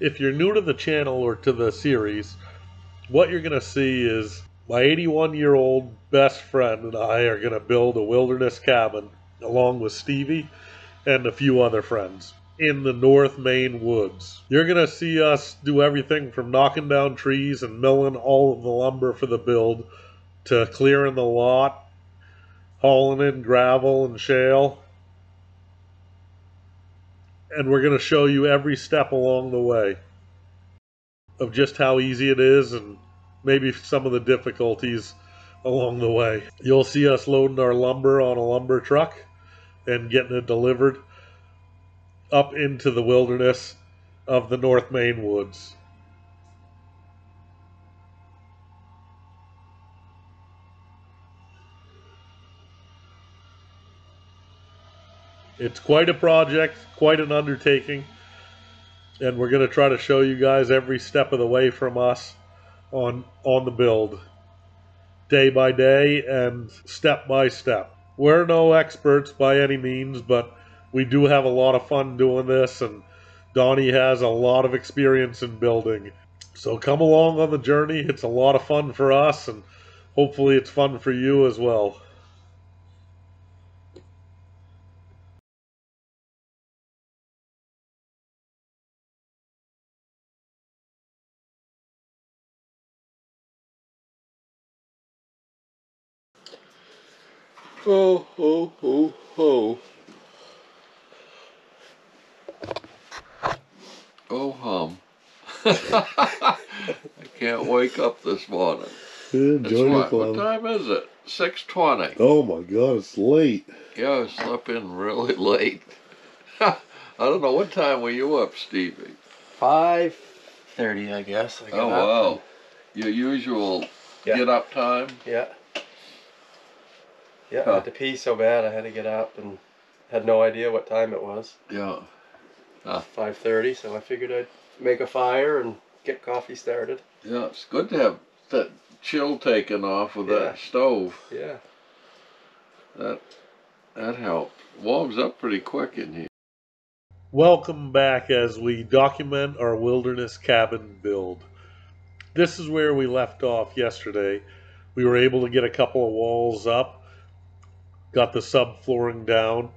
If you're new to the channel or to the series, what you're going to see is my 81 year old best friend and I are going to build a wilderness cabin along with Stevie and a few other friends in the North Maine woods. You're going to see us do everything from knocking down trees and milling all of the lumber for the build to clearing the lot, hauling in gravel and shale. And we're going to show you every step along the way of just how easy it is and maybe some of the difficulties along the way. You'll see us loading our lumber on a lumber truck and getting it delivered up into the wilderness of the North Maine woods. It's quite a project, quite an undertaking, and we're going to try to show you guys every step of the way from us on on the build day by day and step by step. We're no experts by any means, but we do have a lot of fun doing this, and Donnie has a lot of experience in building. So come along on the journey. It's a lot of fun for us, and hopefully, it's fun for you as well. Ho, ho, ho, ho. Oh, hum. I can't wake up this morning. It's what, what time is it? 6.20. Oh my god, it's late. Yeah, I slept in really late. I don't know, what time were you up, Stevie? Five thirty, I guess. I got Oh, up wow. Your usual Yeah. get up time? yeah. Yeah, Huh. I had to pee so bad I had to get up and had no idea what time it was. Yeah. Five thirty, so I figured I'd make a fire and get coffee started. Yeah, it's good to have that chill taken off with Yeah. that stove. Yeah. That that helped. Warms up pretty quick in here. Welcome back as we document our wilderness cabin build. This is where we left off yesterday. We were able to get a couple of walls up, got the subflooring down,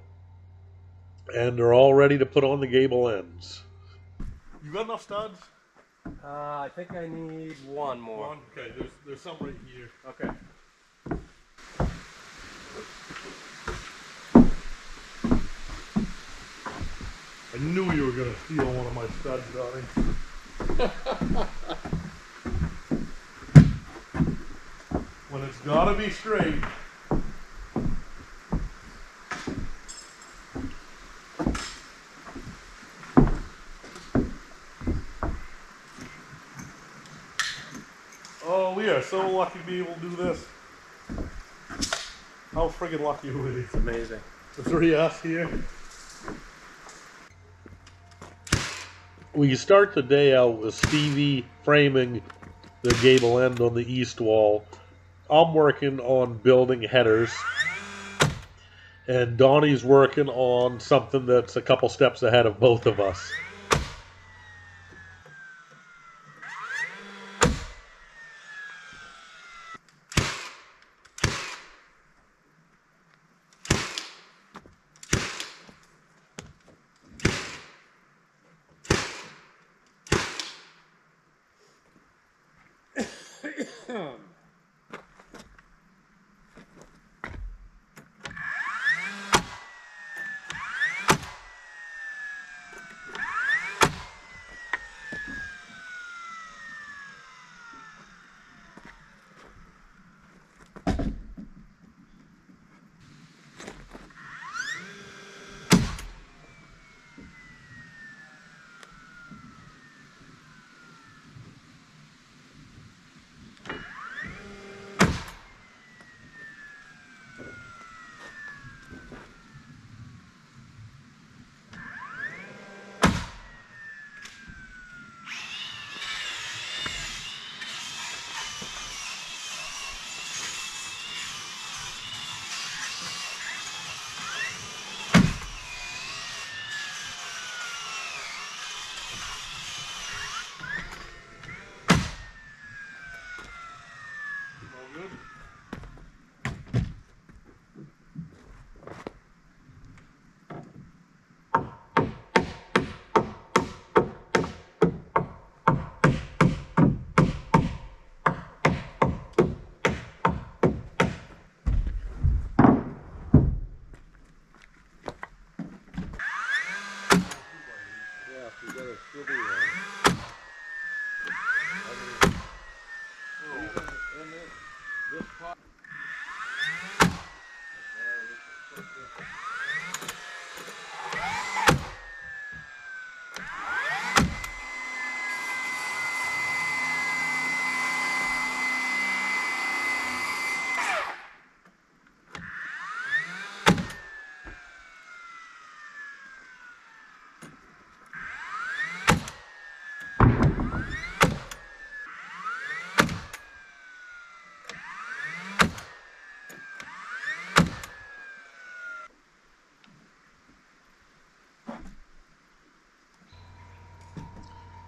and they're all ready to put on the gable ends. You got enough studs? Uh, I think I need one more. Okay, there's there's some right here. Okay. I knew you were gonna steal one of my studs, Donnie. when it's gotta be straight. Oh, we are so lucky to be able to do this. How friggin' lucky are we? It's amazing. The three of us here. We start the day out with Stevie framing the gable end on the east wall. I'm working on building headers. And Donnie's working on something that's a couple steps ahead of both of us.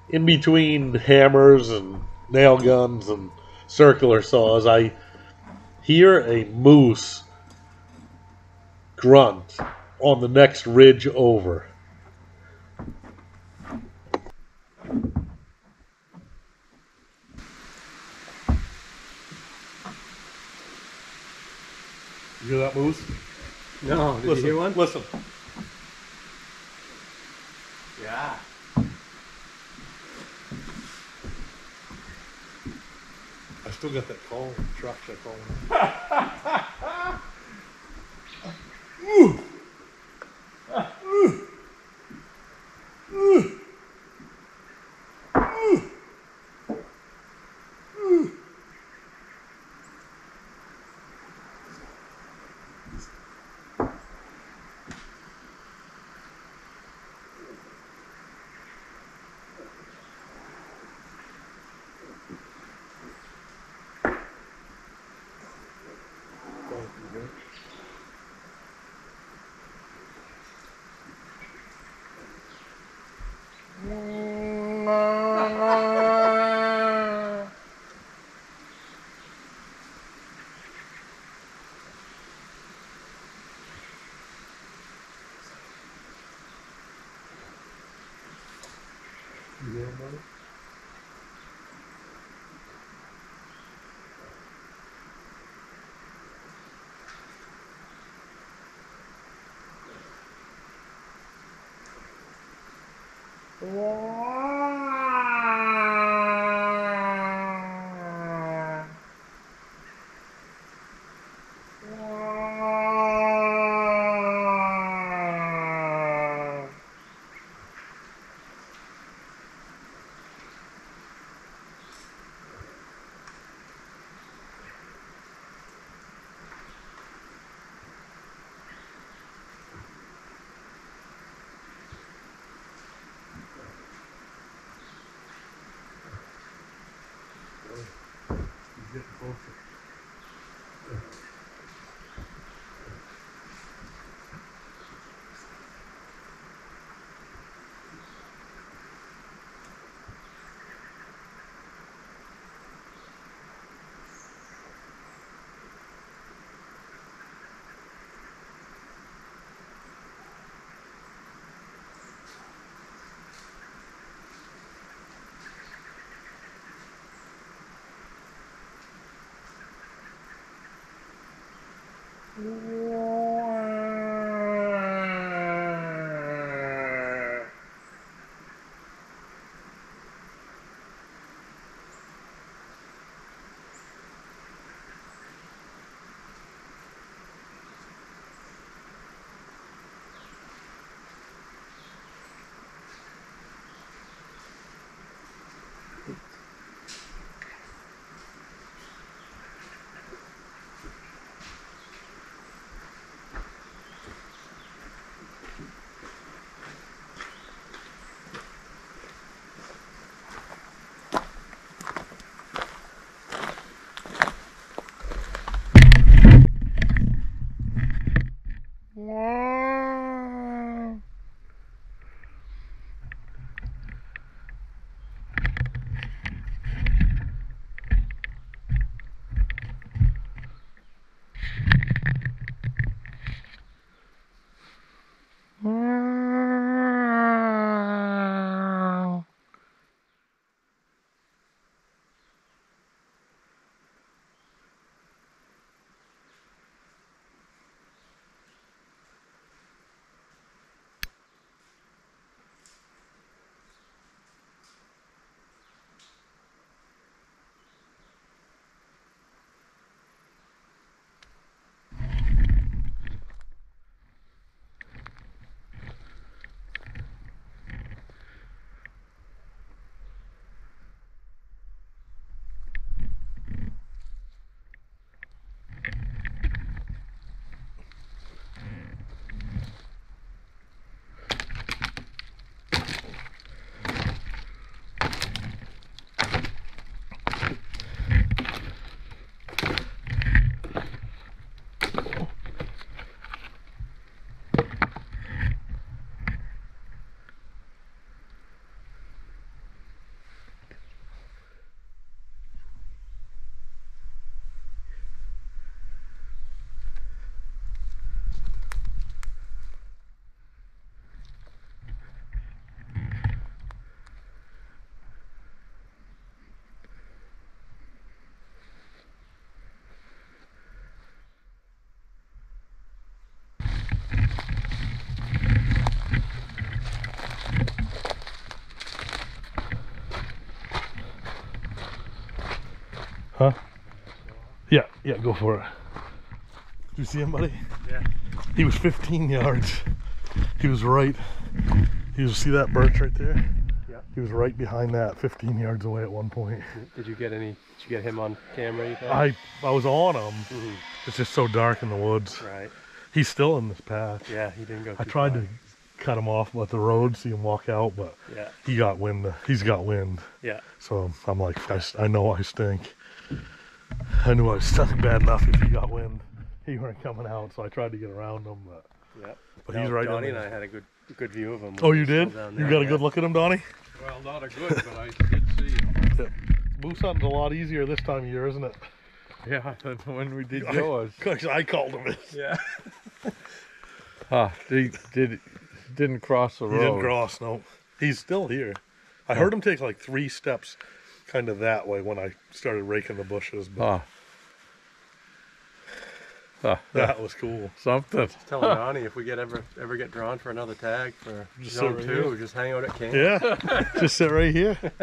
In between hammers and nail guns and circular saws, I hear a moose grunt on the next ridge over. You hear that moose? No, did listen, you hear one? Listen. Yeah. I still got that call truck check on. You hear him, Mm-hmm. Yeah, yeah, go for it. Did you see him, buddy? Yeah. He was 15 yards. He was right. You see that birch right there? Yeah. He was right behind that, 15 yards away at one point. Did you get any? Did you get him on camera? You? I I was on him. Mhm. It's just so dark in the woods. Right. He's still in this path. Yeah, he didn't go. I tried far. to cut him off at the road, see him walk out, but Yeah. he got wind. He's got wind. Yeah. So I'm like, I, I know I stink. I knew I was stunning bad enough if he got wind. He weren't coming out, so I tried to get around him, but, Yeah. but No, he's right in Donnie and. I had a good good view of him. Oh, you did? You there, got a yeah. good look at him, Donnie? Well, not a good, but I did see it. Moose hunting's a lot easier this time of year, isn't it? Yeah, than when we did I- yours. Cause I called him it. Yeah. ah, he did, didn't cross the road. He didn't cross, no. He's still here. I heard him take like three steps kind of that way when I started raking the bushes, but Huh. Huh, that was cool. something. Telling Donnie if we get ever ever get drawn for another tag for Just zone sit right two, here. just hang out at camp. Yeah, just sit right here.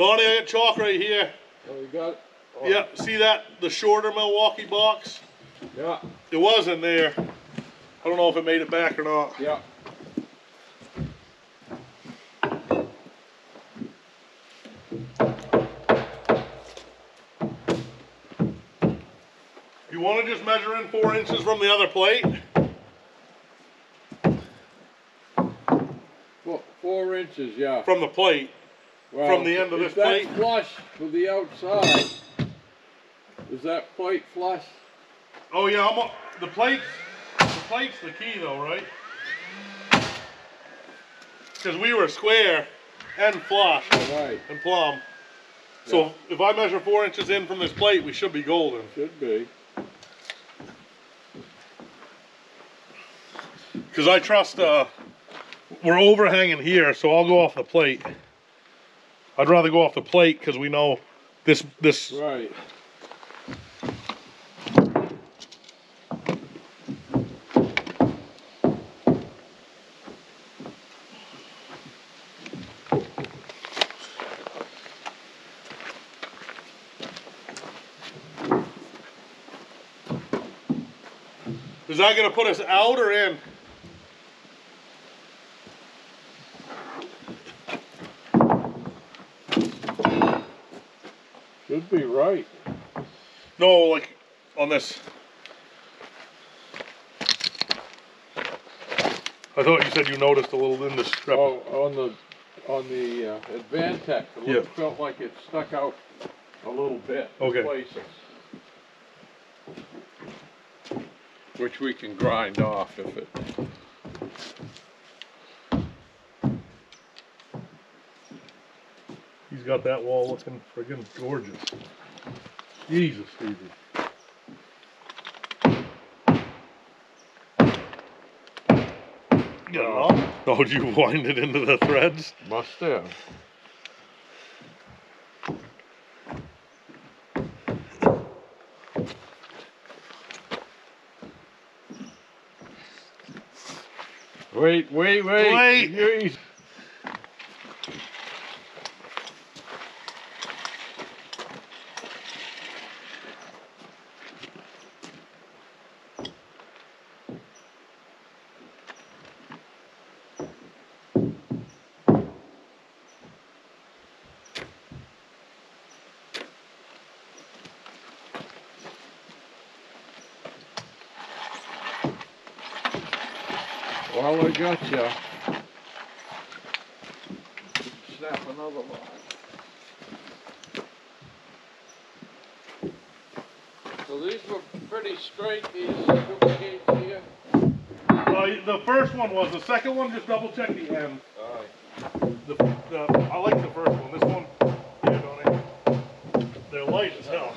Donnie, I got chalk right here. Oh, you got it? Oh, Yeah, see that? The shorter Milwaukee box? Yeah, It was in there. I don't know if it made it back or not. yeah. You want to just measure in four inches from the other plate? Four, four inches, yeah. From the plate. Well, from the end of this plate? flush with the outside, is that plate flush? Oh yeah, I'm a, the plate. The plate's the key though, right? because we were square and flush Right, and plumb. So if I measure four inches in from this plate, we should be golden. should be. Because I trust, uh, we're overhanging here, so I'll go off the plate. I'd rather go off the plate because we know this, this, Right. is that going to put us out or in? Should be right. No, like on this. I thought you said you noticed a little in indiscrepancy. Oh, on the, on the uh, Advantech, it Yeah. felt like it stuck out a little bit in Okay. places. Which we can grind off if it, got that wall looking friggin' gorgeous. Jesus, Stevie. Get it uh, off? Oh, did you wind it into the threads? must have. Wait, wait, wait. Wait. Jeez. While I got you, snap another line. So these were pretty straight, these duplicates here? Uh, the first one was. The second one, just double check the end. Alright. The, the, I like the first one. This one, yeah, don't it? They're light as hell.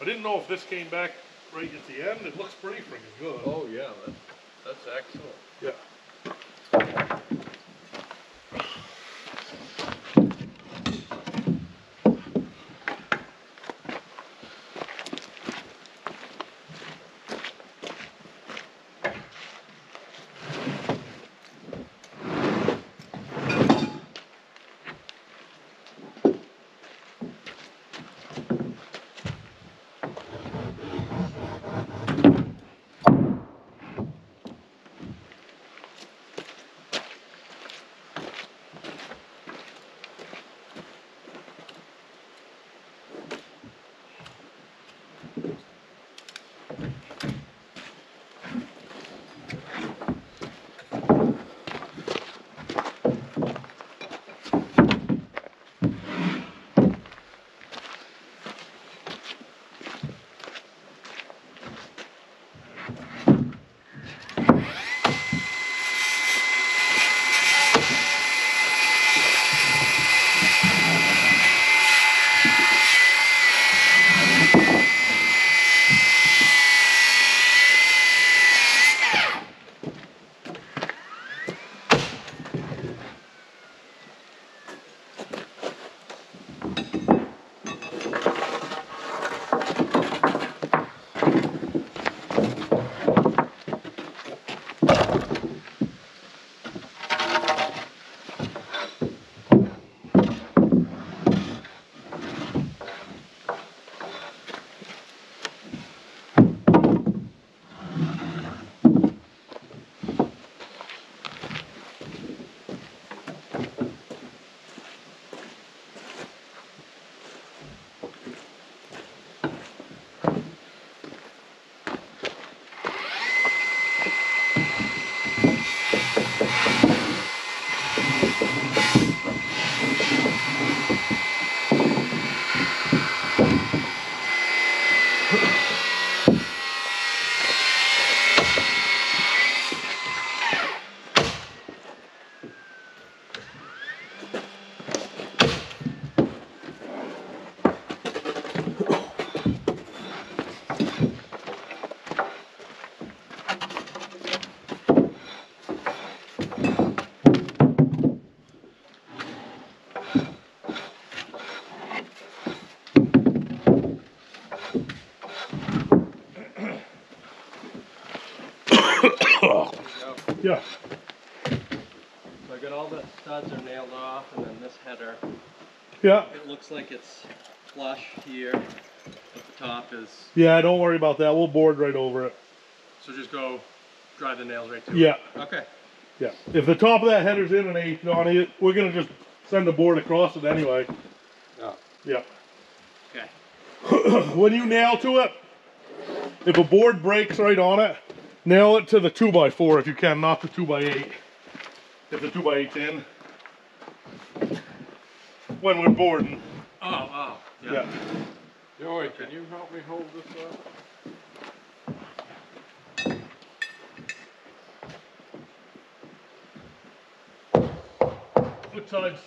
I didn't know if this came back right at the end. It looks pretty freaking good. Oh, yeah, that's, that's excellent. Yeah. Yeah. It looks like it's flush here, but the top is. Yeah, don't worry about that. We'll board right over it. So just go drive the nails right to Yeah. it. Okay. Yeah. If the top of that header's in an eighth, Donnie, we're gonna just send the board across it anyway. Oh. Yeah. Okay. when you nail to it, if a board breaks right on it, nail it to the two by four if you can, not the two by eight. If the two by eight's in. When we're boarding. Oh, oh. Yeah. Joey, can you help me hold this up? Good sides.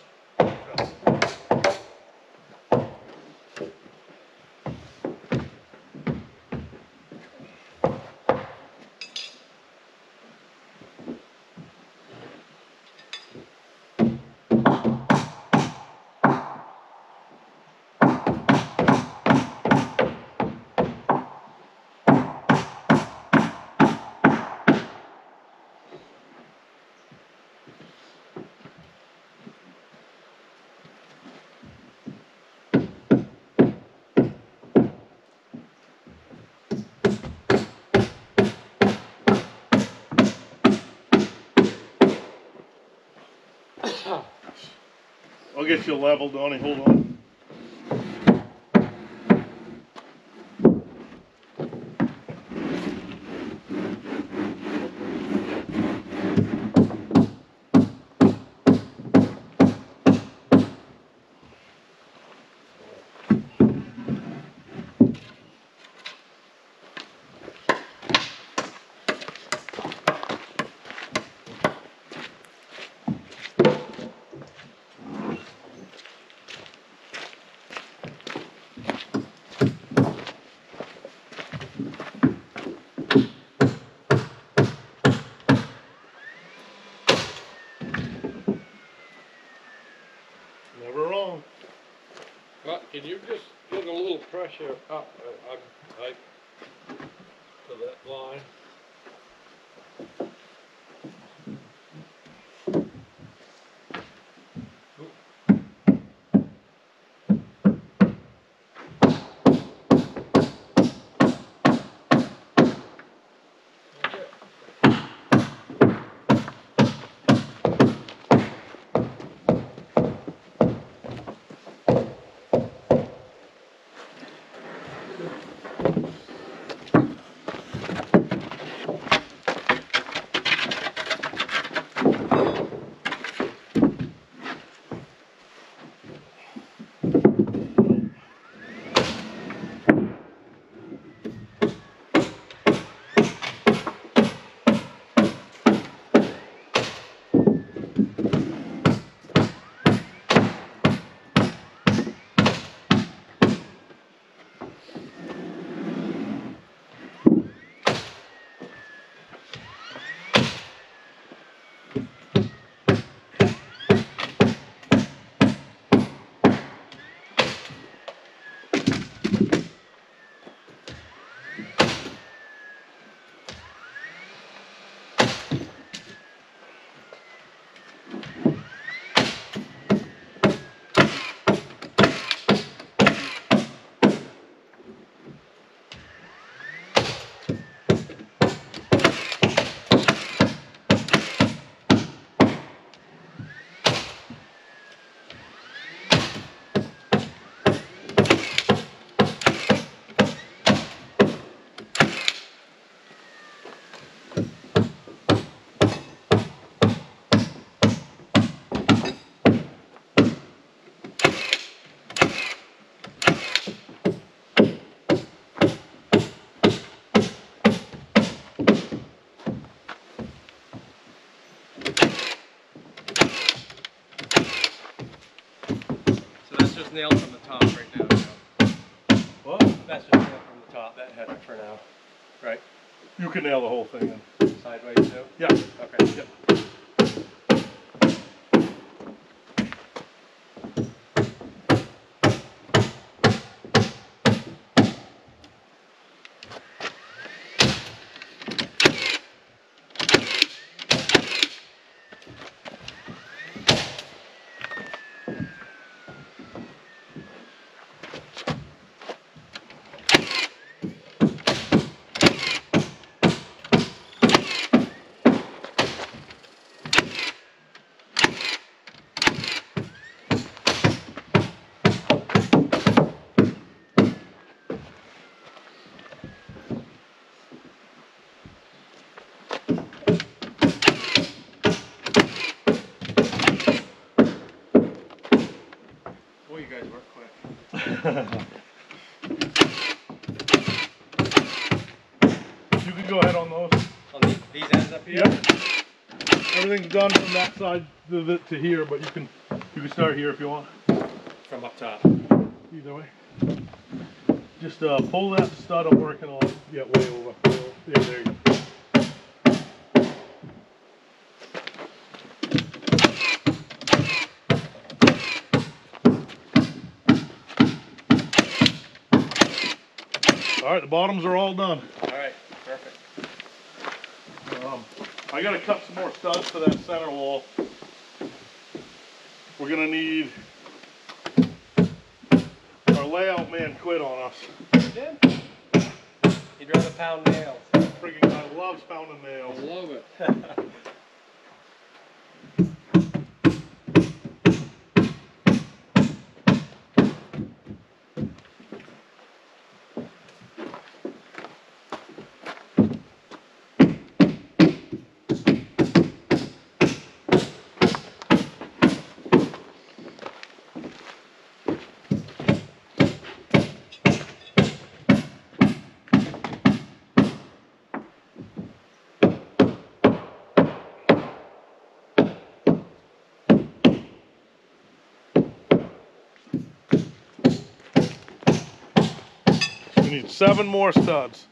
I'll get you level, Donnie. Hold on. Never wrong. But can you just get a little pressure up, uh, I'm, I, to that line? Just nailed from the top right now. That's just nailed from the top, that header for now. Right? You can nail the whole thing in. Sideways too? Yeah. Okay. Yeah. You can go ahead on those. On the, these ends up here? Yep. Everything's done from that side to, the, to here, but you can you can start here if you want. From up top. Either way. Just uh, pull that stud I'm working on. Yeah, way over. Yeah, there you go. All right, the bottoms are all done. Alright, perfect. Um, I gotta cut some more studs for that center wall. We're gonna need. Our layout man quit on us. He Did? He'd rather pound nails. Freaking guy loves pounding I nails. love it. We need seven more studs.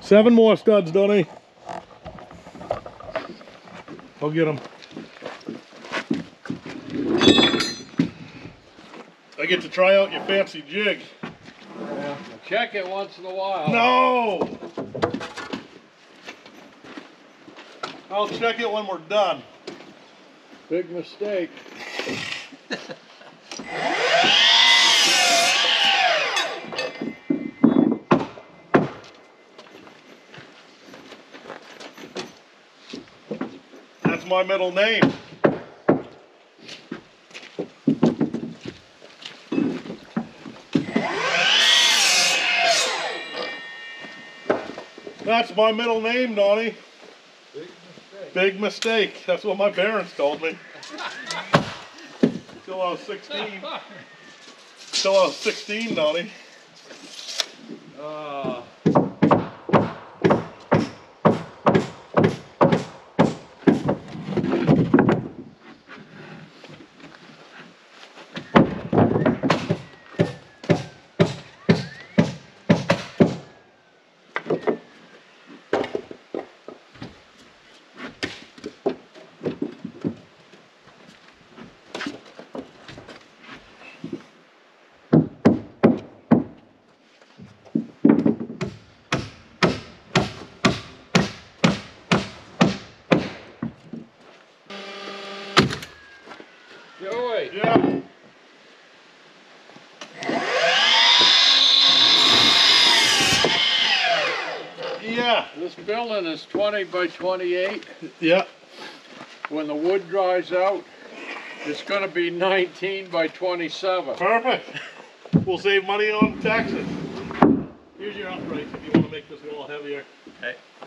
Seven more studs, Donnie. I'll get them. I get to try out your fancy jig. Yeah. Check it once in a while. No! I'll check it when we're done. Big mistake. That's my middle name. That's my middle name, Donnie. Big mistake. Big mistake. That's what my parents told me. Till I was 16. Till I was 16, Donnie. Uh, Joey. Yeah. Yeah. This building is 20 by 28. Yeah. When the wood dries out, it's going to be 19 by 27. Perfect. We'll save money on taxes. Here's your uprights if you want to make this a little heavier.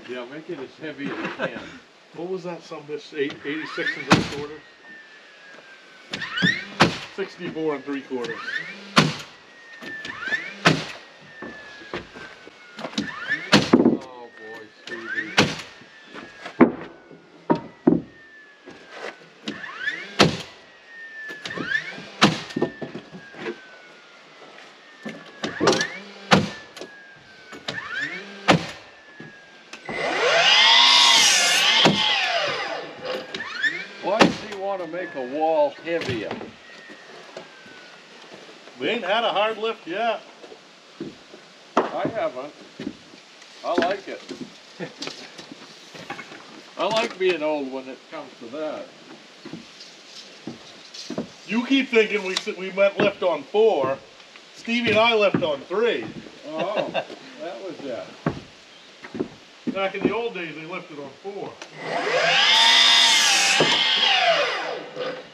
Yeah, make it as heavy as you can. What was that some bitch? Eight, 86 and three quarters? 64 and three quarters. Oh boy, Stevie. Why does he want to make a wall heavier? We ain't had a hard lift yet. I haven't. I like it. I like being old when it comes to that. You keep thinking we we went lift on four. Stevie and I left on three. Oh, that was that. Back in the old days, they lifted on four. Uh -huh.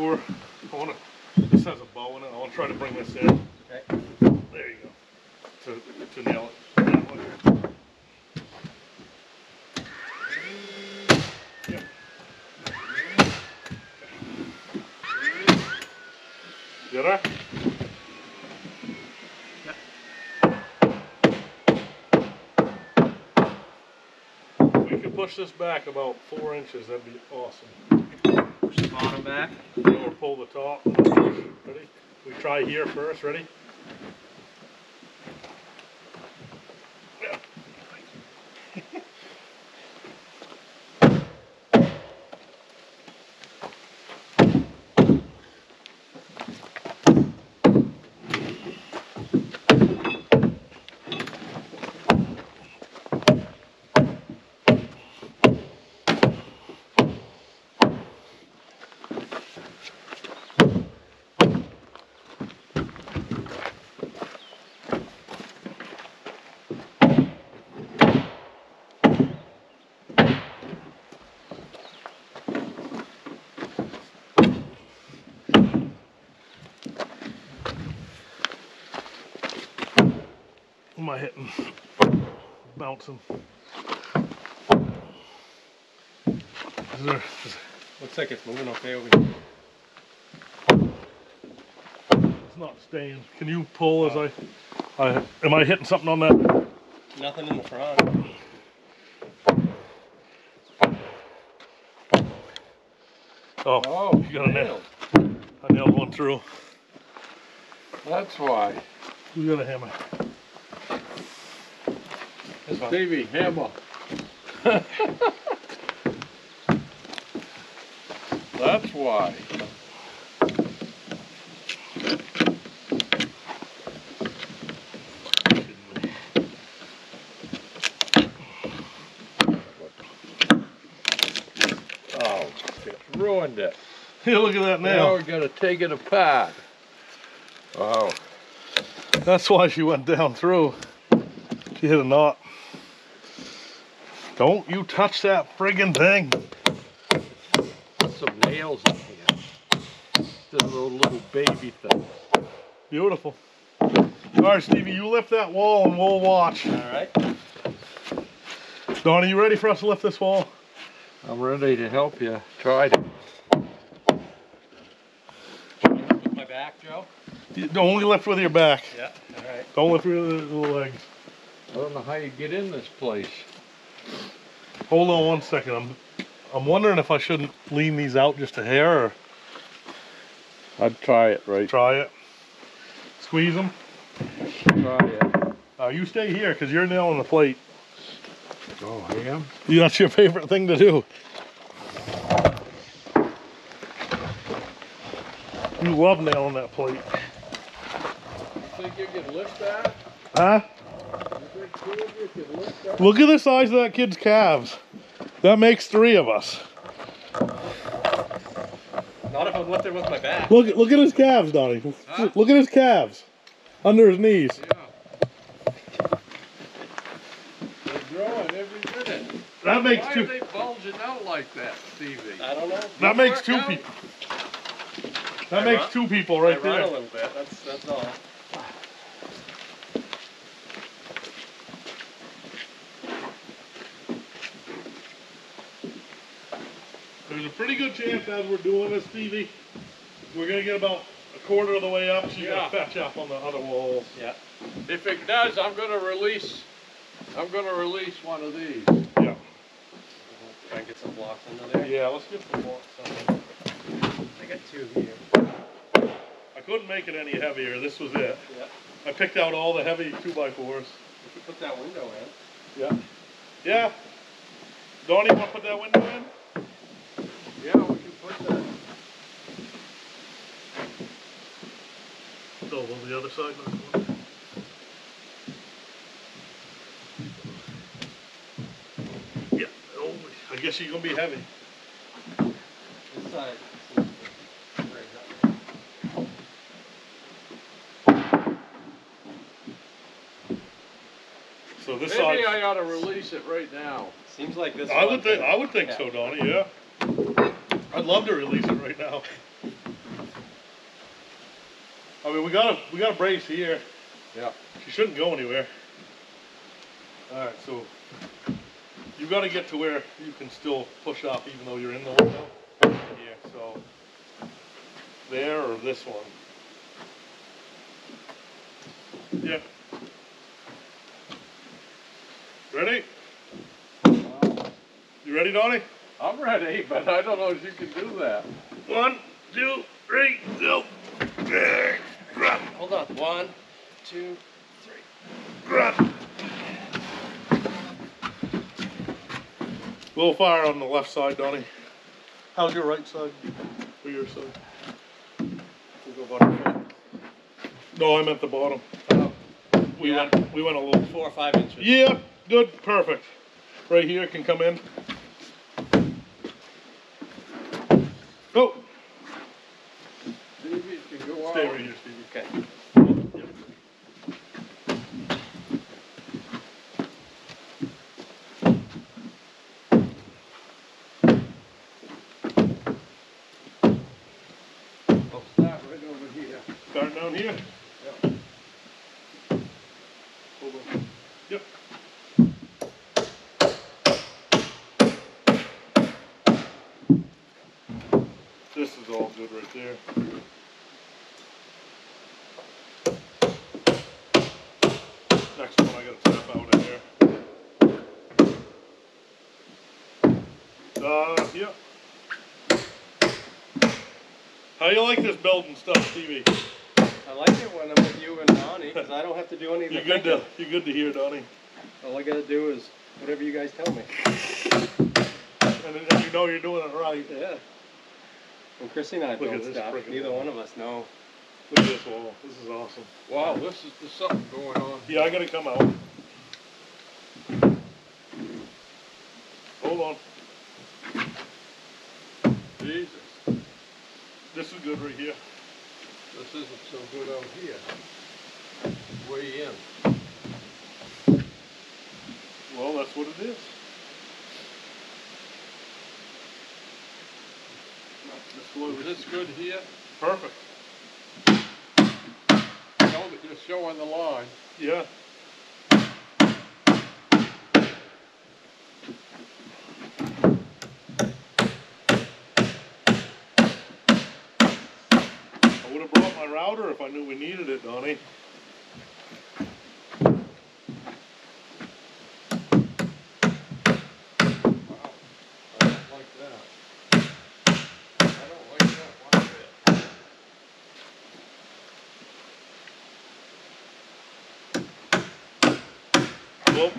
Before I want to. This has a bow in it. I want to try to bring this in. Okay. There you go. To to nail it. that way. Yep. If we could push this back about four inches, that'd be awesome. Push the bottom back. Pull the top. Ready? We try here first. Ready? Yeah. I hitting? Bouncing. Is there, is, Looks like it's moving okay over here. it's not staying. Can you pull as I, I, am I hitting something on that? Nothing in the front. Oh, Oh, you got a nail. I nailed one through. That's why. Who got a hammer? Stevie, hammer. That's why. Oh, it ruined it. Hey, look at that Now nail. we gotta take it apart. Wow. That's why she went down through. She hit a knot. Don't you touch that friggin' thing. Put some nails in here. This little, little baby thing. Beautiful. All right, Stevie, you lift that wall and we'll watch. All right. Don, are you ready for us to lift this wall? I'm ready to help you. Try to. With my back, Joe. You Only lift with your back. Yeah. All right. Don't lift with the legs. I don't know how you get in this place. Hold on one second. I'm, I'm wondering if I shouldn't lean these out just a hair or I'd try it right. try it. Squeeze them. Try it. Uh, you stay here because you're nailing the plate. Oh, I am? You- That's your favorite thing to do. You love nailing that plate. Think you can lift that? Huh? Look at the size of that kid's calves. That makes three of us. Not if I'm lifting with my back. Look, look at his calves, Donnie. Huh? Look at his calves. Under his knees. Yeah. They're growing every minute. That makes Why are two. they bulging out like that, Stevie? I don't know. That makes two out? people. That I makes run- two people I right run a there. little bit. That's that's all. There's a pretty good chance as we're doing this, Stevie, we're gonna get about a quarter of the way up. So you Yeah. gotta fetch up on the other walls. Yeah. If it does, I'm gonna release, I'm gonna release one of these. Yeah. Try and get some blocks under there. Yeah. Let's get some more. some- I got two here. I couldn't make it any heavier. This was it. Yeah. I picked out all the heavy two by fours. We could put that window in. Yeah. Yeah. Donnie, want to put that window in? Yeah, we can put that. So, on the other side. not one. Yeah. Oh, I guess you're gonna be heavy. This side. seems to raise up. So this Maybe side. I ought to release it right now. Seems like this. I would think. I would think yeah. so, Donnie. Yeah. I'd love to release it right now. I mean, we got a we got a brace here. Yeah. She shouldn't go anywhere. All right, so you got to get to where you can still push up even though you're in the window. Here, so there or this one. Yeah. Ready? You ready, Donnie? I'm ready, but I don't know if you can do that. One, two, three, go. Yeah, Hold on. One, two, three. grab. Little fire on the left side, Donnie. How's your right side? Or your side? We'll go butterfly. No, I'm at the bottom. Oh, We Yeah. went we went a little four or five inches. Yeah, good, perfect. Right here can come in. Go. Stevie can go out. Stay right here, Stevie. Okay. I'll start right over here. Start down here. Yeah. Hold on. Yep. This is all good right there. Next one I gotta tap out of here. Uh, yeah. How you like this building stuff, Stevie? I like it when I'm with you and Donnie because I don't have to do anything. of the You good thinking. to you're good to hear, Donnie? All I gotta do is whatever you guys tell me. And then you know you're doing it right. Yeah. When Chrissy and I Look at build this stuff, neither wall. one of us know. Look at this wall. This is awesome. Wow, this is there's something going on. Yeah, I gotta come out. Hold on. Jesus, This is good right here. this isn't so good out here. Way in. Well, that's what it is. What Is this good here? Perfect. Know that you're showing the line. Yeah. I would have brought my router if I knew we needed it, Donnie. Wow, I don't like that. I don't like that one bit. Well,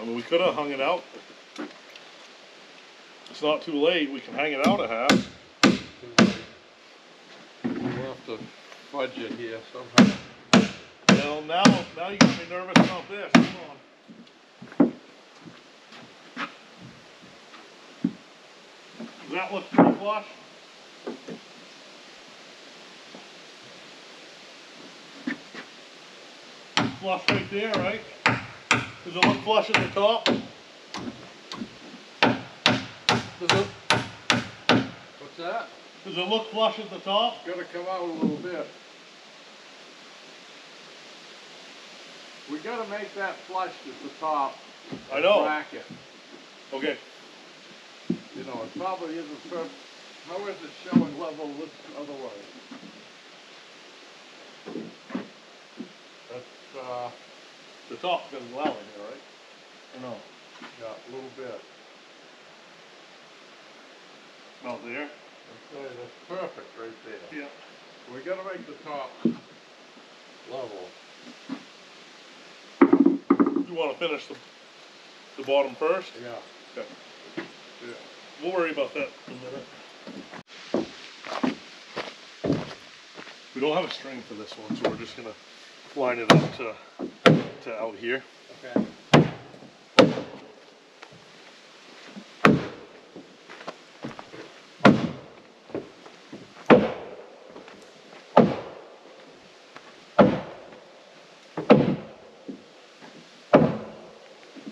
I mean, we could have hung it out. It's not too late. We can hang it out a half. We'll have to fudge it here somehow. Well, now, now you got me nervous about this. Come on. Does that look pretty flush? Flush right there, right? Does it look flush at the top? Does it? What's that? Does it look flush at the top? Gotta come out a little bit. We gotta make that flush at the top. I know. Bracket. Okay. You know, it probably isn't per, how is it showing level this otherwise? That's, uh, The top goes well in here, right? No? yeah, a little bit. About there? Okay, that's perfect right there. Yeah. We gotta make the top level. You wanna finish the, the bottom first? Yeah. Okay. Yeah. We'll worry about that in a minute. We don't have a string for this one, so we're just gonna line it up to, to out here. Okay.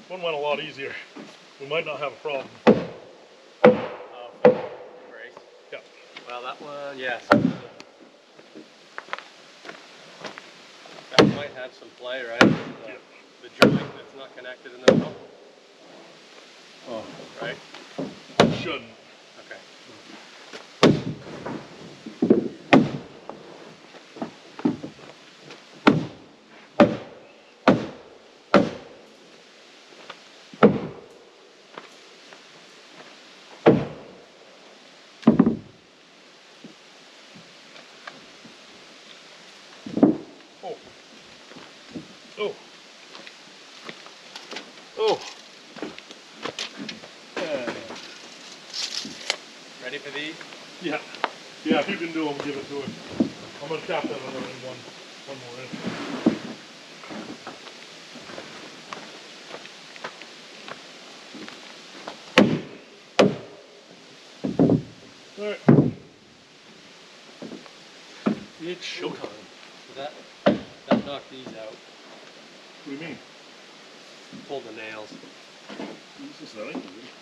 One went a lot easier we might not have a problem. Oh. Yeah. Well, that one, yes. Have some play, right? The, Yeah. the joint that's not connected in the middle, Oh, right? shouldn't. Okay. Oh. Oh. Oh. Yeah. Ready for these? Yeah. Yeah, if you can do them, give it to us. I'm gonna tap that other end one, one more in. Alright. It's showtime. So that, that knocked these out. What do you mean? Pulled the nails. This is nothing. is it?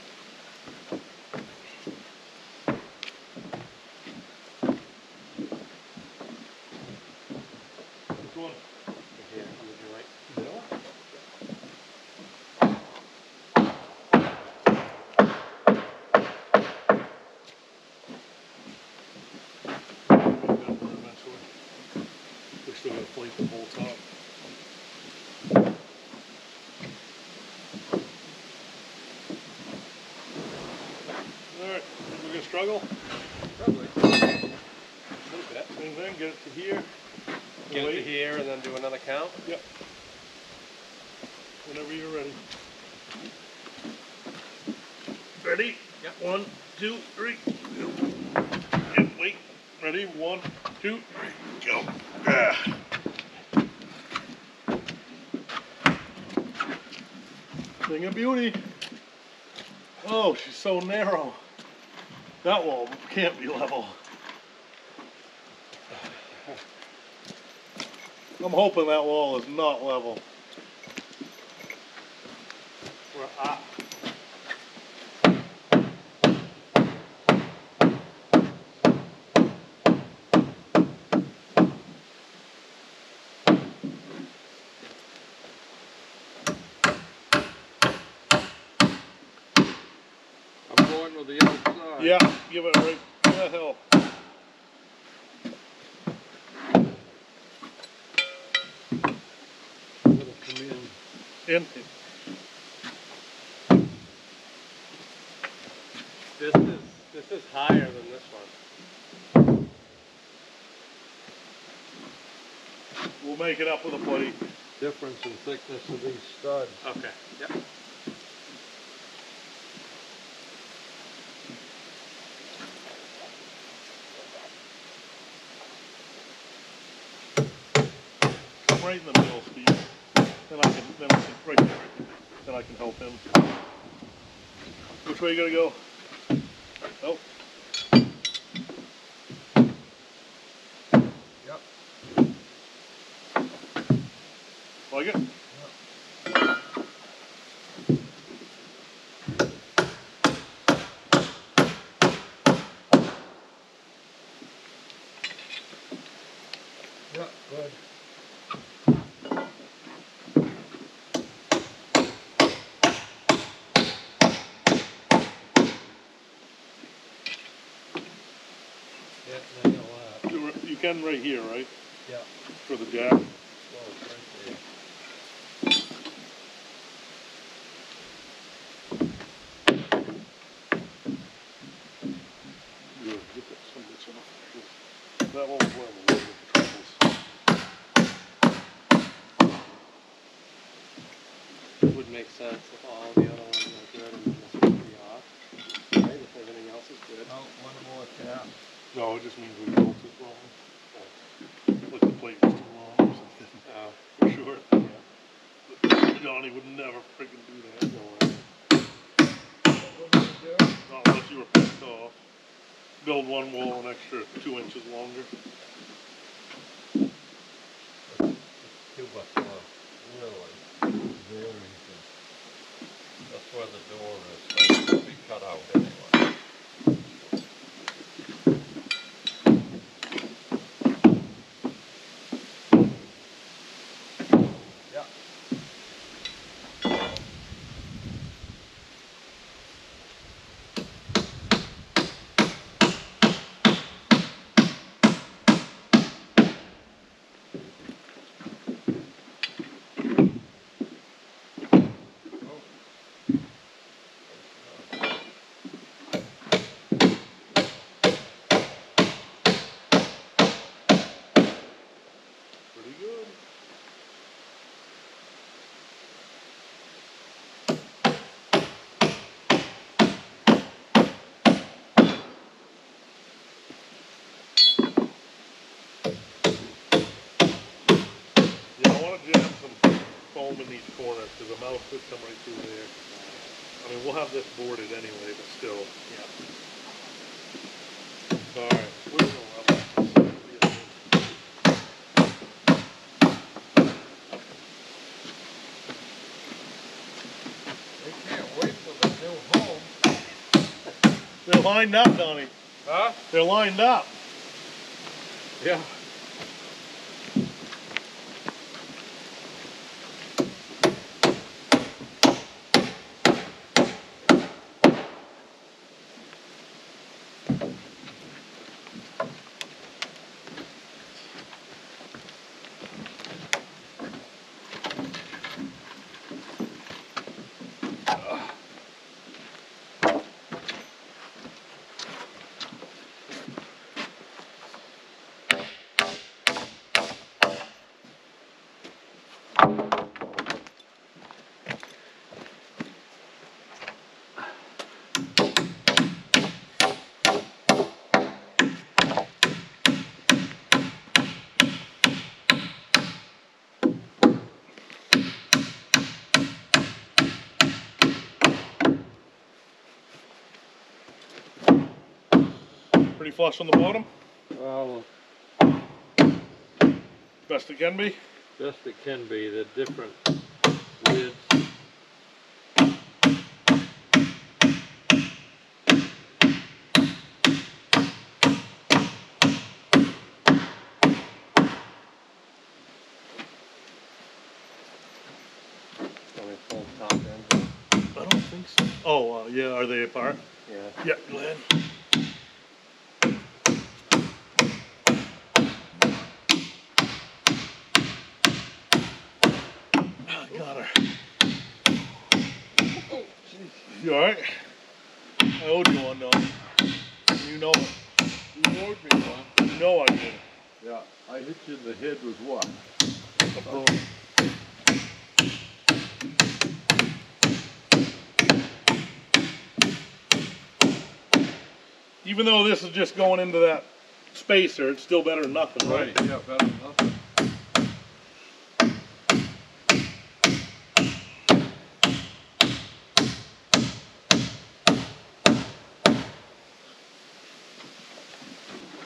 Which one? Here on the joint. We're still gonna plate the whole top. Alright, we're gonna struggle. Probably. A little bit. Same thing, get it to here. Get it to here and then do another count. Yep. Whenever you're ready. Ready? Yep. One, two, three. Yep, wait. Ready? One, two, three, go. Ah. Thing of beauty. Oh, she's so narrow. That wall can't be level. I'm hoping that wall is not level. We're up. I'm going with the other side. Yeah, give it right to the hill. It'll come in. In. This is this is higher than this one. We'll make it up with a plate. Difference in thickness of these studs. Okay. Yep. Right in the middle, Steve. Then I can, then I can, right there. Then I can help him. Which way you gotta go? Oh, Yep. like it? Laugh. You you can right here, right? Yeah. For the jack. Well, it's right there. Good. Get that some bits off. That won't level with the troubles. Would make sense if all the other ones are good and then this would be off. Right? If everything else is good. Oh, one more tap. No, it just means we built it wrong. Like the plate was too long or something. Oh. For sure. But Johnny would never freaking do that. No way. What do you do? Not unless you were pissed off. Build one wall an extra two inches longer. Two bucks off. Really? Very good. where the door is, so it'll be cut out anyway. Yeah. Pretty good. Yeah, I want to jam some foam in these corners because the mouth could come right through there. I mean, we'll have this boarded anyway, but still. Yeah. All right. Where's the? They can't wait for the new home. They're lined up, Donnie. Huh? They're lined up. Yeah. Pretty flush on the bottom. Well, Best it can be. best it can be, the different widths. So we full. I don't think so. Oh, uh, yeah. Are they apart? Yeah. Yeah, Glenn. Just going into that spacer, it's still better than nothing, right? yeah, better than nothing.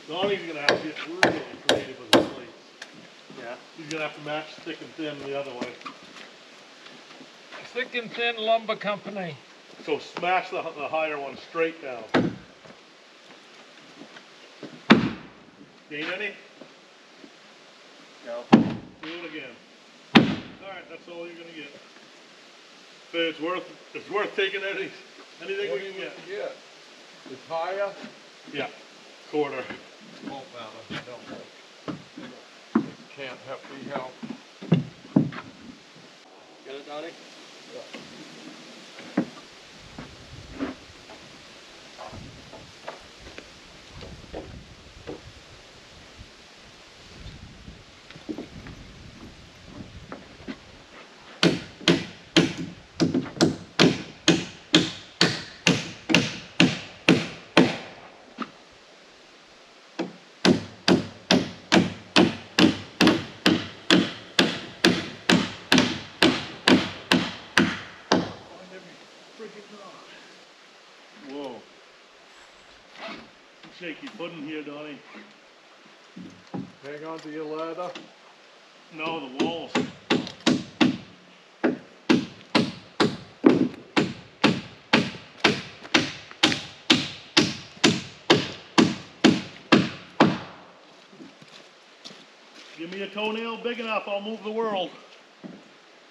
Donnie's gonna have to get really creative with the plates. Yeah. He's gonna have to match thick and thin the other way. Thick and Thin Lumber Company. So smash the, the higher one straight down. Gain any? No. Do it again. Alright, that's all you're gonna get. So it's worth, it's worth taking any, anything What we can get. get? It's higher? Yeah, quarter. Won't matter, don't worry. Can't have be helped. Get it, Donnie? Whoa. shaky pudding here, Donnie. Hang on to your ladder. No, the walls. Give me a toenail big enough, I'll move the world.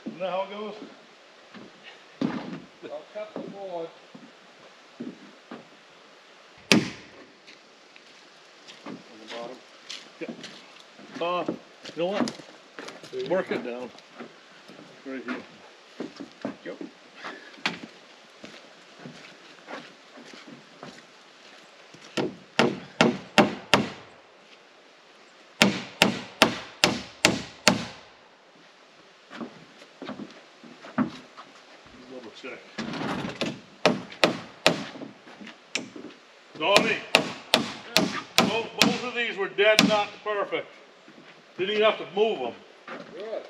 Isn't that how it goes? I'll cut the board. Bottom. Uh, you know what? Work it down. Right here. Yep. Double check. Donnie, both, both of these were dead not perfect. Didn't even have to move them. Good.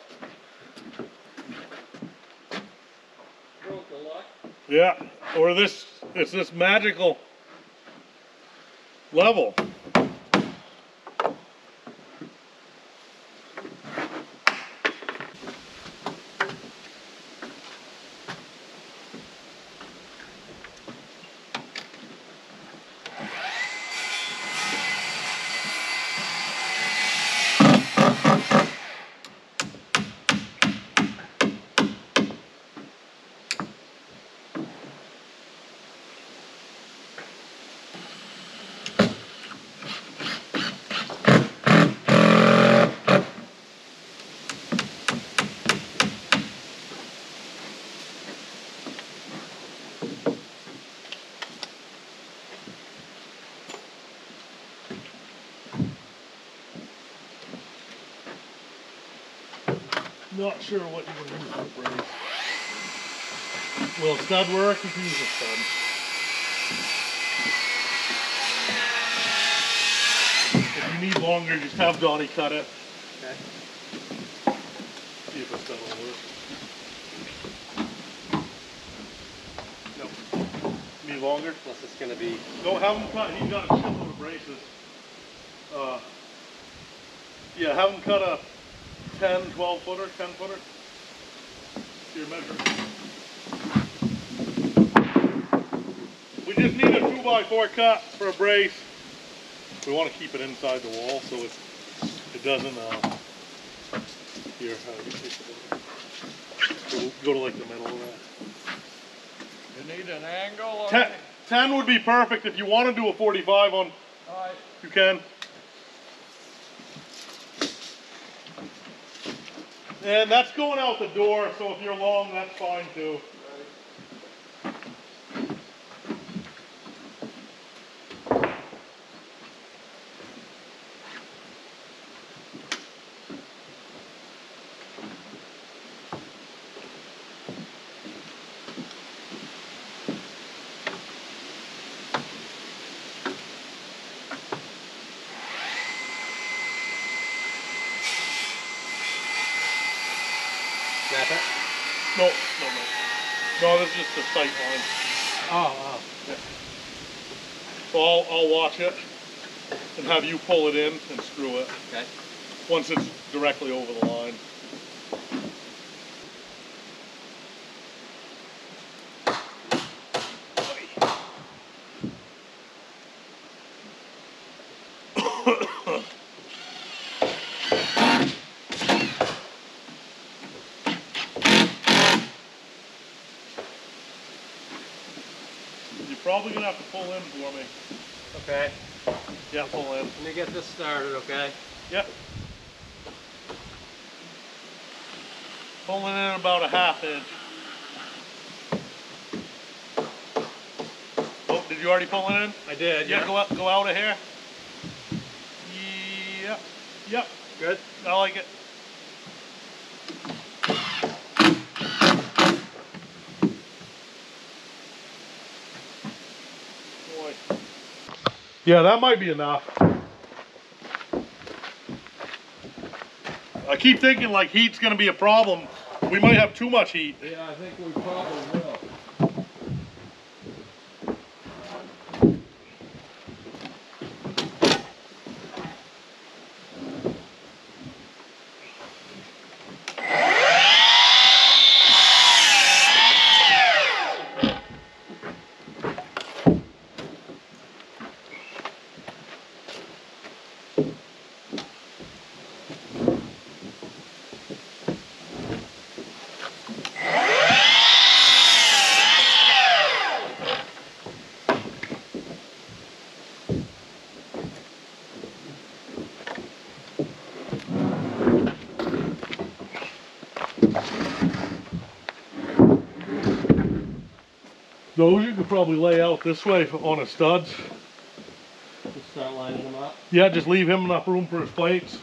Broke. Yeah, or this, it's this magical level. Not sure what you're gonna use for brace. Will stud work? You can use a stud. If you need longer, just have Donnie cut it. Okay. See if a stud will work. Nope. Need longer? Unless it's gonna be. Don't have him cut. He's got a shitload of braces. Uh, yeah, have him cut a 10, 12 footer, 10 footer. Your measure. We just need a 2 by 4 cut for a brace. We want to keep it inside the wall so it, it doesn't. Uh, here, uh. Go, go to like the middle of that. You need an angle on 10, 10 would be perfect if you want to do a 45 on You can. And that's going out the door, so if you're long, that's fine too. Snap it. No, no, no. No, this is just a sight line. Oh, oh. So I'll, I'll watch it and have you pull it in and screw it Okay. once it's directly over the line. probably gonna have to pull in for me. Okay. Yeah, pull in. Let me get this started, okay? Yep. Pulling in about a half inch. Oh, did you already pull in? I did. Yeah, go out, go out of here. Yep, yep, Good. I like it. Boy. Yeah, that might be enough. I keep thinking like heat's gonna be a problem. We might have too much heat. yeah, I think we probably Those you could probably lay out this way on his studs. Just start lining them up. Yeah, just leave him enough room for his plates.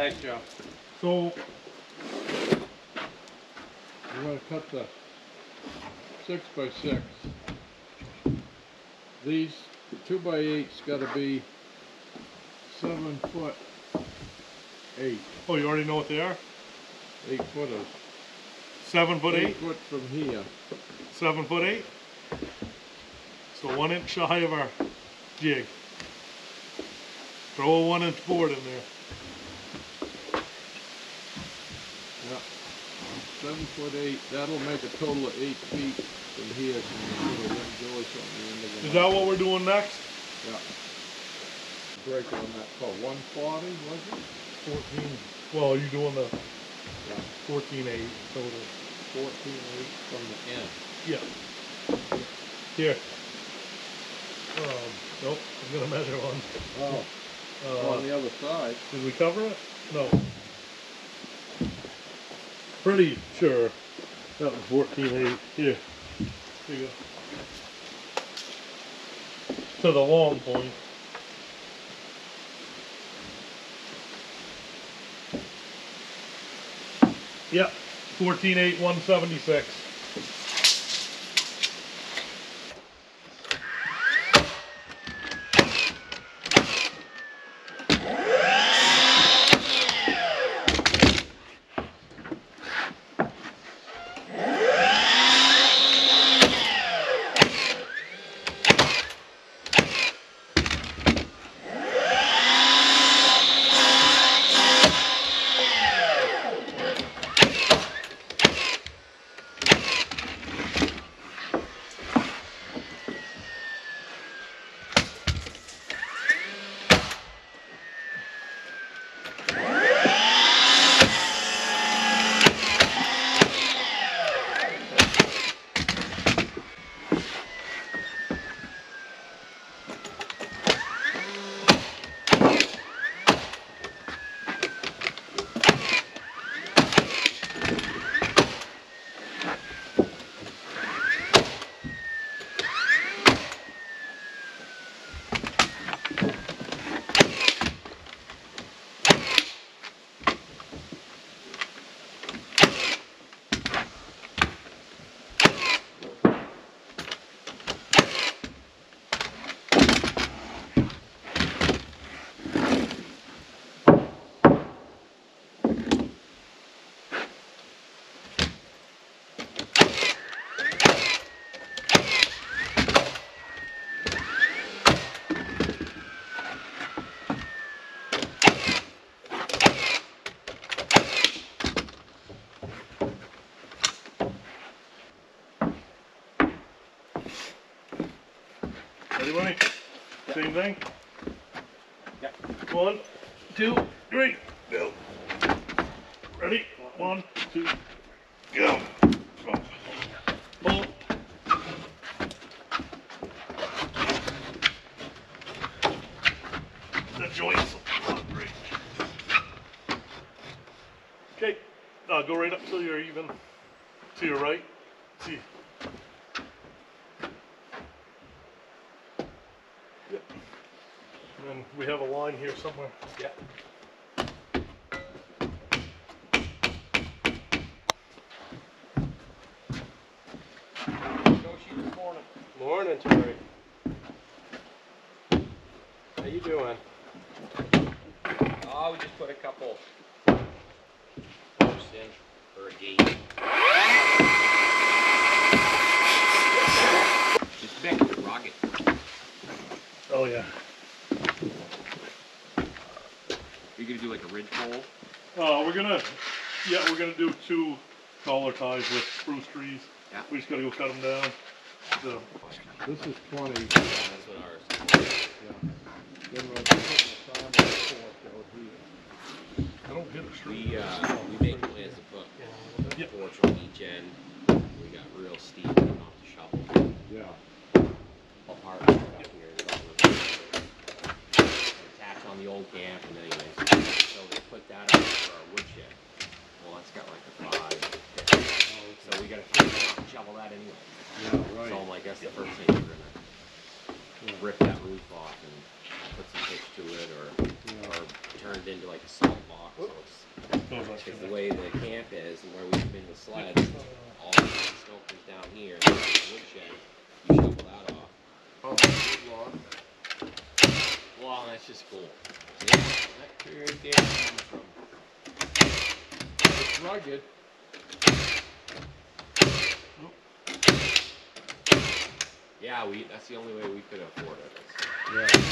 Thanks, Joe. So We're gonna cut the six by six. These two by eights gotta be seven foot eight, Oh, you already know what they are? eight footers. Seven foot 8? eight? foot from here. Seven foot eight? So one inch shy of our jig. Throw a one inch board in there. Yeah. Seven foot eight, that'll make a total of eight feet from here to the little window or something. in the Is that what we're doing next? Yeah. Break on that, for one forty, was it? Fourteen. Well, you doing the Yeah. fourteen eight total. Fourteen eight from the end. Yeah. Here. Um, nope, I'm gonna measure one. Oh, Uh, on the other side. Did we cover it? No pretty sure that was 14.8. Here, here you go. To the long point. Yep, 14.8, 176. Everybody? Yep. Same thing? Yep. One, two, three, go. Ready? One, two, go. Pull. The joints Okay, uh, go right up till you're even to your right. Somewhere. Yeah. this morning. Morning, Terry. How you doing? Oh, we just put a couple posts in for a gate. Just big, rugged. Oh yeah. You're gonna do like a ridge pole? Uh, we're gonna, yeah, we're gonna do two collar ties with spruce trees. Yeah. We just gotta go cut them down. So, This is twenty. That's what ours. Then we'll put the sign on the porch out here. I don't get a street. We, uh, we make plans to put Yeah. a porch on each end. We got real steep, off the shovel. Yeah. All hard up here. it's all the- Attach on the old camp and anyways. So they put that up for our woodshed. Well, that's got like a five. So we gotta figure out, shovel that anyway. Yeah, So I'm like, that's the first thing we're gonna rip that roof off and put some pitch to it or, or turn it into like a salt box. So it's, because the way the camp is and where we spin the sled, all the snow comes down here, and the woodshed, you shovel that off. Oh, good lord. Well, that's just cool. Yeah, that tree right there comes from It's rugged. Yeah, we. That's the only way we could afford it. Yeah.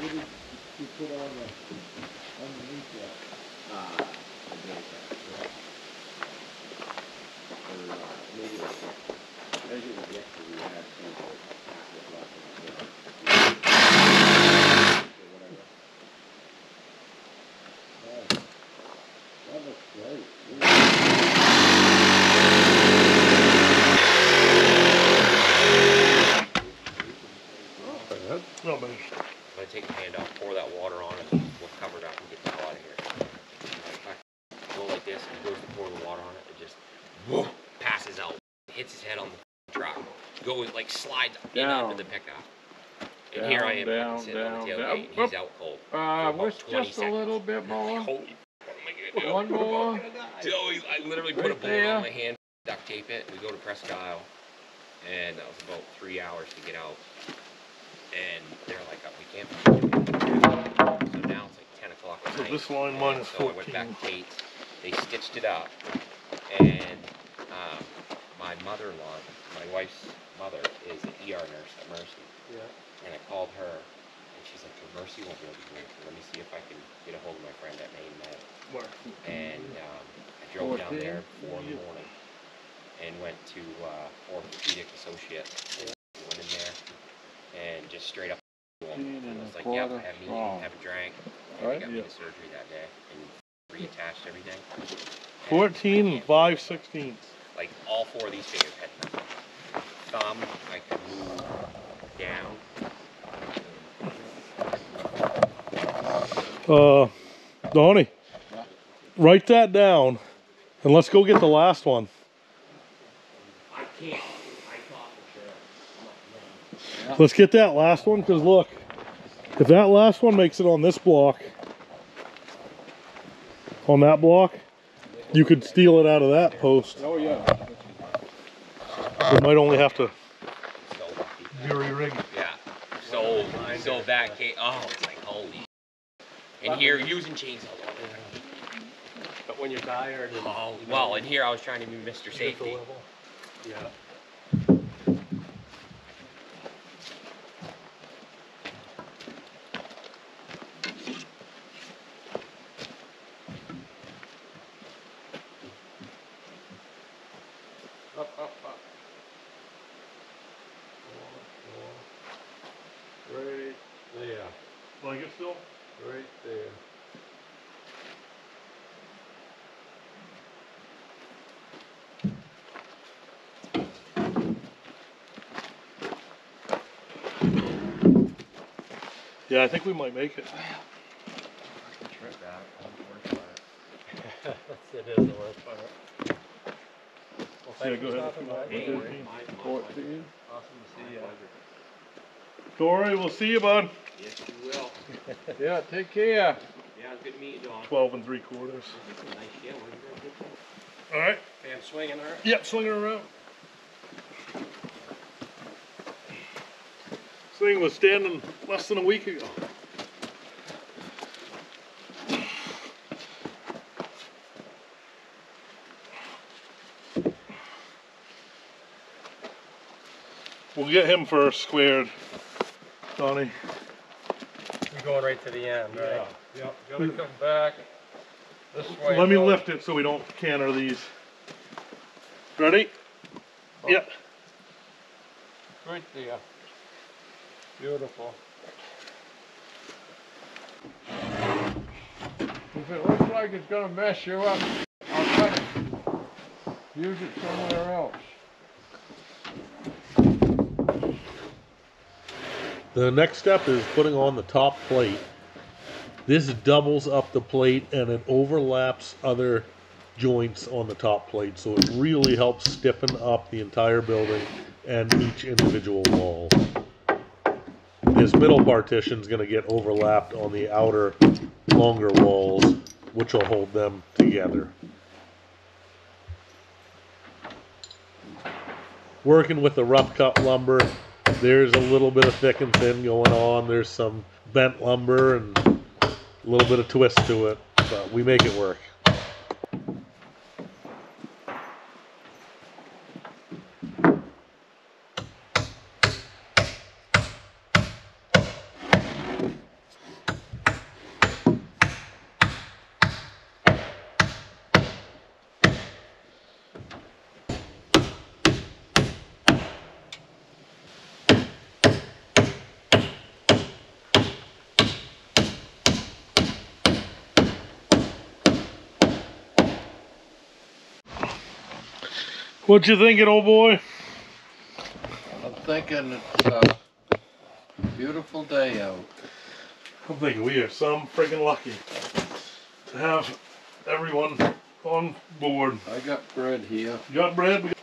What did you put on the, underneath that? Oh, That looks great. No, man. I'm gonna take the hand out, pour that water on it, we'll cover it up and get the hell out of here. If I Go like this, and he goes to pour the water on it, it just whoop, passes out, hits his head on the truck, goes like slides in Down. under the pickup. And here I am Down, sitting on the down, tailgate, down. and he's out cold. Uh, 20 just a little bit And I'm like, more. Holy, what am I gonna do? One more. So I literally put a bullet there. on my hand, duct tape it, we go to Presque Isle, and that was about three hours to get out. And they're like, "Oh, we can't find you." So now it's like ten o'clock at So night. this line minus so I went back 14. to Kate's, they stitched it up, and, um, my mother-in-law, my wife's mother, is an ER nurse at Mercy. Yeah. And I called her, and she's like, "Well, Mercy won't be able to do anything. Let me see if I can get a hold of my friend at Maine Med. Where? And um, I drove down there four in the morning and went to uh, Orthopedic Associates. Went in there and just straight up. And and was like, "Yep, quarter have me, strong." have a drank." And Right. they got me Yeah. to surgery that day and reattached everything. And 14 I and can't- 5 sixteenths. Like all four of these fingers had nothing. Thumb, I could move down. Uh, Donnie, write that down, and let's go get the last one. I can't. I thought for sure. Let's get that last one, because look, if that last one makes it on this block, on that block, you could steal it out of that post. Oh, yeah. We might only have to jury rig. Yeah. So so that case, oh, it's like holy. And here using chainsaws Yeah. But when you're tired. Oh, well, and here I was trying to be Mr. Safety. Yeah. up, up, up. Still? right there. Yeah, I think we might make it. Trip that. I'm worried about it. it is the worst part. Well, Yeah, thank go you for ahead. stopping by. Fourteen. my- my Fourteen. Awesome to see you. Dory, we'll see you, bud. pleasure. Yes, you will. Yeah, take care. Yeah, good to meet you, Don. Twelve and three quarters. This is a nice yeah, what you guys did. All right. Okay, I'm swinging her. Yep, swinging it around. This thing was standing less than a week ago. We'll get him first squared, Donnie. Going right to the end, right? Yeah, gotta come back this way. Let me Bill. lift it so we don't canter these. Ready? Oh. Yep. Right there. Beautiful. If it looks like it's gonna mess you up, I'll cut it. Use it somewhere else. The next step is putting on the top plate. This doubles up the plate and it overlaps other joints on the top plate, so it really helps stiffen up the entire building and each individual wall. This middle partition is going to get overlapped on the outer longer walls, which will hold them together. Working with the rough cut lumber, there's a little bit of thick and thin going on. There's some bent lumber and a little bit of twist to it, but we make it work. What you thinking, old boy? I'm thinking it's a beautiful day out. I'm thinking we are some friggin' lucky to have everyone on board. I got bread here. You got bread? We got...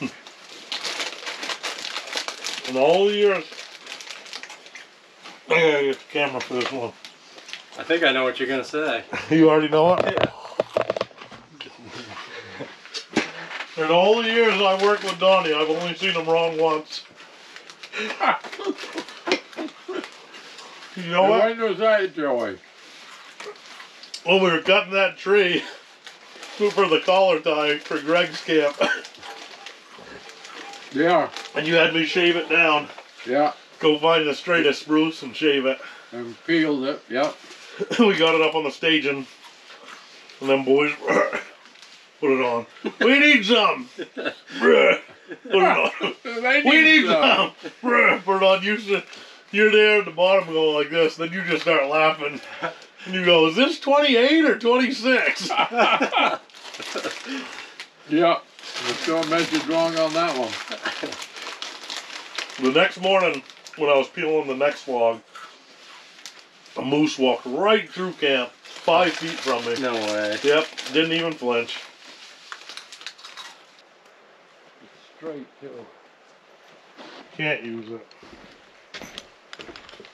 In all the years, I gotta get the camera for this one. I think I know what you're gonna say. You already know it? Yeah. In all the years I worked with Donnie, I've only seen him wrong once. you know And what? when was that, Joey? When we were cutting that tree for the collar tie for Greg's camp, Yeah, and you had me shave it down. yeah, Go find the straightest spruce and shave it. and peeled it, yeah. we got it up on the staging, and then boys put it on. We need some. Bruh. Put it on. They We need some. some. Bruh. Put it on. You should, you're there at the bottom going like this. Then you just start laughing. And you go, is this 28 or 26? Yeah, the store measured wrong on that one. the next morning, when I was peeling the next log, a moose walked right through camp, five feet from me. No way. Yep, didn't even flinch. straight till can't use it.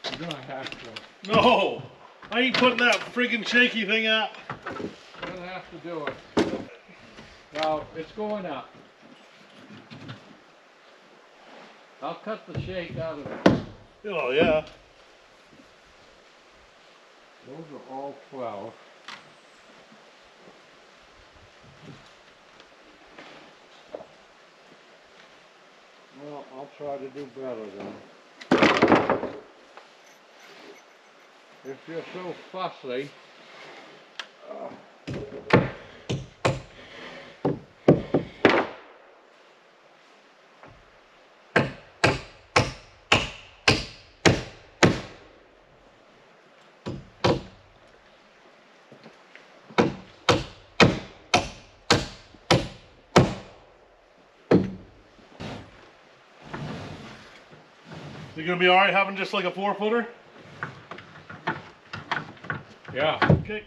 I'm gonna have to. No! I ain't putting that freaking shaky thing up. I'm gonna have to do it. Now it's going up. I'll cut the shake out of it. Oh, yeah. Those are all 12. I'll, try to do better then. If you're so fussy, You gonna be all right having just like a four footer? Yeah. Okay.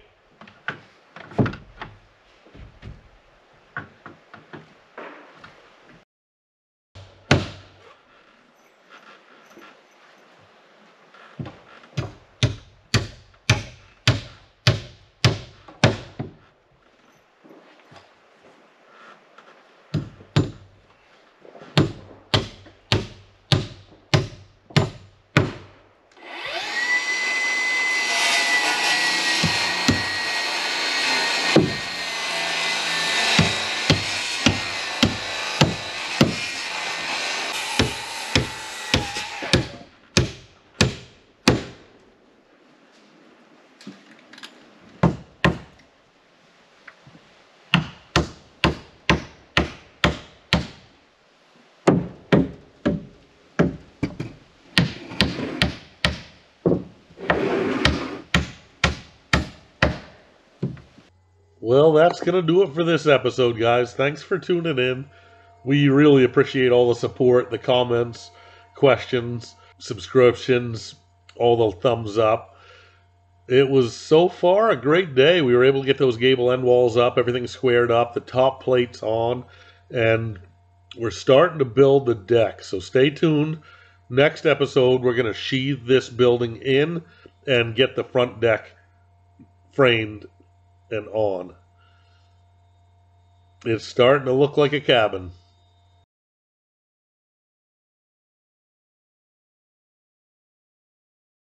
Well, that's going to do it for this episode, guys. Thanks for tuning in. We really appreciate all the support, the comments, questions, subscriptions, all the thumbs up. It was so far a great day. We were able to get those gable end walls up, everything squared up, the top plates on, and we're starting to build the deck. So stay tuned. Next episode, we're going to sheathe this building in and get the front deck framed and on. It's starting to look like a cabin.